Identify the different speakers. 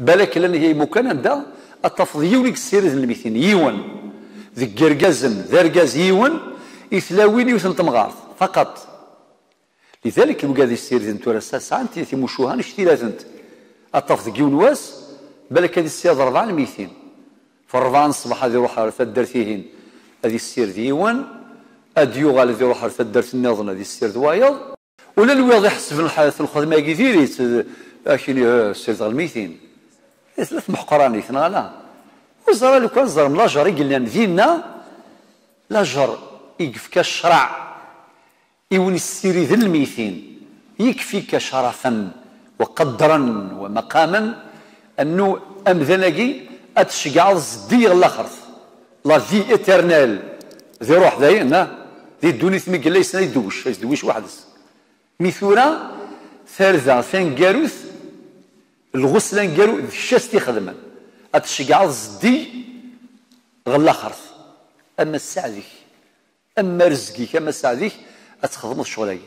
Speaker 1: بالك لأن هي مكان دا التفض يونيك السير الميتين يون ذي قرقازن ذرقاز يون إثلاوين يوثن تمغارث فقط. لذلك يبقى ذي السير ذي نتورا ساسعة انت في مشوها نشتي لازنت التفض يون واس بالك هذه السير ربع الميتين فربعان الصباح هذه روح الدار فيهن هذه السير ديوان أديو غال ذي روح الدار النظن هذه السير دوايض ولا الويض يحسب الحياة الخدمة كثيرة اكيني السير الميتين ثلاث محقراني لا. وزرا لو كان زرم لاجر يقول دينا لاجر يكفك الشرع. يوني السيري ذي الميتين يكفيك شرفا وقدرا ومقاما. انه امذنقي اتشقع الزدي الآخر. لا في ايترنال ذي روح ذي ذي ثمي قال ليس يدوش يدوش واحد. ميثورا ثالثة ثان قاروث الغسل نقالو الشاس تيخدم اتشقع الزدي غلا خرث أما السعديك أما رزقك أما السعديك اتخدم الشغل